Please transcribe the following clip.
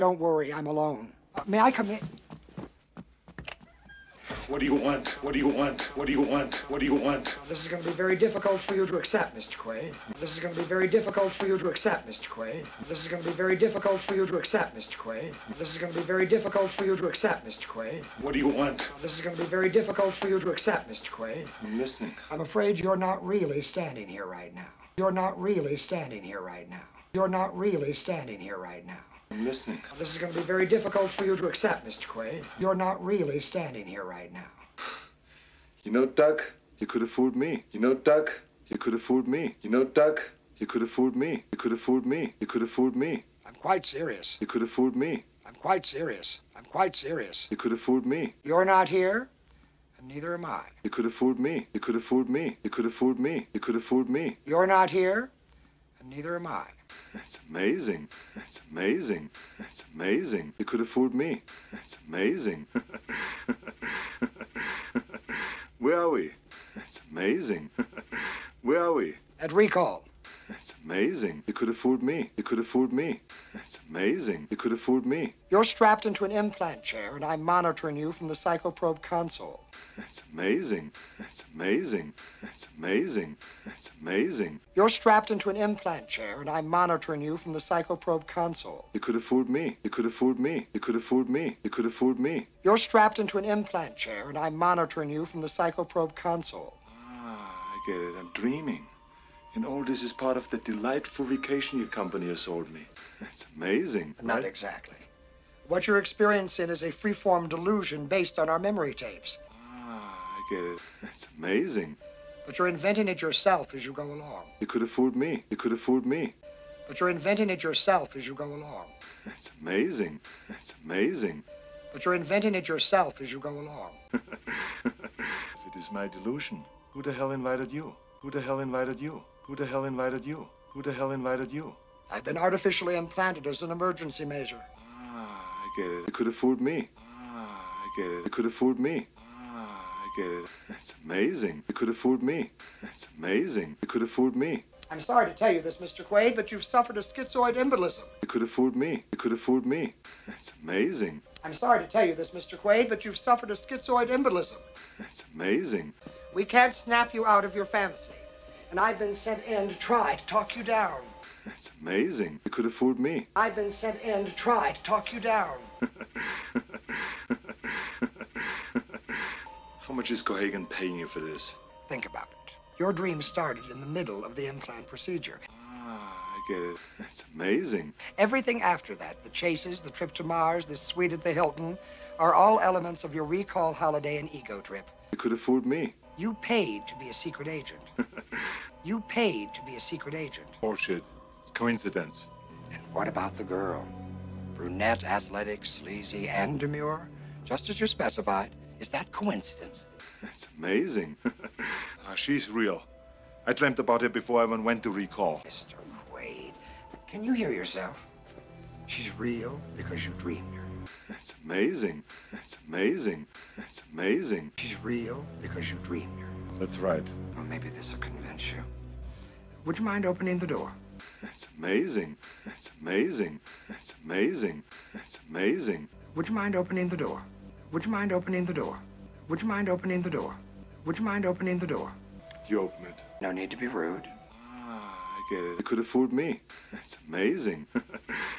Don't worry, I'm alone. Uh, may I come in? What do you want? What do you want? What do you want? What do you want? This is going to be very difficult for you to accept, Mr. Quaid. This is going to be very difficult for you to accept, Mr. Quaid. This is going to be very difficult for you to accept, Mr. Quaid. This is going to be very difficult for you to accept, Mr. Quaid. What do you want? This is going to be very difficult for you to accept, Mr. Quaid. I'm listening. I'm afraid you're not really standing here right now. You're not really standing here right now. You're not really standing here right now. I'm listening. This is going to be very difficult for you to accept, Mr. Quaid. You're not really standing here right now. You know, Doug, you could have fooled me. You know, Doug, you could have fooled me. You know, Doug, you could have fooled me. You could have fooled me. You could have fooled me. I'm quite serious. You could have fooled me. I'm quite serious. I'm quite serious. You could have fooled me. You're not here, and neither am I. You could have fooled me. You could have fooled me. You could have fooled me. You could have fooled me. You're not here, and neither am I. That's amazing. That's amazing. That's amazing. You could have fooled me. That's amazing. Where are we? That's amazing. Where are we? At recall. That's amazing. You could have fooled me. You could have fooled me. That's amazing. You could have fooled me. You're strapped into an implant chair, and I'm monitoring you from the psychoprobe console. That's amazing. That's amazing. That's amazing. That's amazing. You're strapped into an implant chair, and I'm monitoring you from the psychoprobe console. You could have fooled me. You could have fooled me. You could have fooled me. You could have fooled me. You're strapped into an implant chair, and I'm monitoring you from the psychoprobe console. Ah, I get it. I'm dreaming. And all this is part of the delightful vacation your company has sold me. That's amazing. Not right? exactly. What you're experiencing is a freeform delusion based on our memory tapes. Get it. That's amazing. But you're inventing it yourself as you go along. You could have fooled me. You could have fooled me. But you're inventing it yourself as you go along. That's amazing. That's amazing. But you're inventing it yourself as you go along. If it is my delusion, who the hell invited you? Who the hell invited you? Who the hell invited you? Who the hell invited you? I've been artificially implanted as an emergency measure. Ah, I get it. You could have fooled me. Ah, I get it. You could have fooled me. Get it. Uh, that's amazing. You could have fooled me. That's amazing. You could have fooled me. I'm sorry to tell you this, Mr. Quaid, but you've suffered a schizoid embolism. You could have fooled me. You could have fooled me. That's amazing. I'm sorry to tell you this, Mr. Quaid, but you've suffered a schizoid embolism. That's amazing. We can't snap you out of your fantasy. And I've been sent in to try to talk you down. That's amazing. You could have fooled me. I've been sent in to try to talk you down. How much is Cohagen paying you for this? Think about it. Your dream started in the middle of the implant procedure. Ah, I get it. That's amazing. Everything after that, the chases, the trip to Mars, the suite at the Hilton, are all elements of your recall holiday and ego trip. You could have fooled me. You paid to be a secret agent. you paid to be a secret agent. Bullshit. It's coincidence. And what about the girl? Brunette, athletic, sleazy, and demure? Just as you specified. Is that coincidence? That's amazing. Ah, she's real. I dreamt about her before I even went to recall. Mr. Quaid, can you hear yourself? She's real because you dreamed her. That's amazing. That's amazing. That's amazing. She's real because you dreamed her. That's right. Well, maybe this will convince you. Would you mind opening the door? That's amazing. That's amazing. That's amazing. That's amazing. Would you mind opening the door? Would you mind opening the door? Would you mind opening the door? Would you mind opening the door? You open it. No need to be rude. Ah, I get it. You could have fooled me. That's amazing.